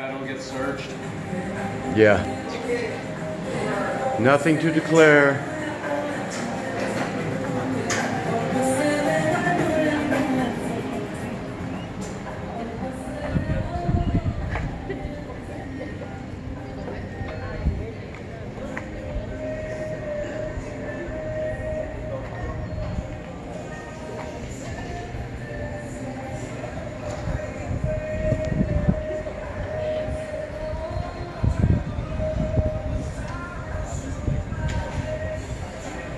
I don't get searched. Yeah. Nothing to declare.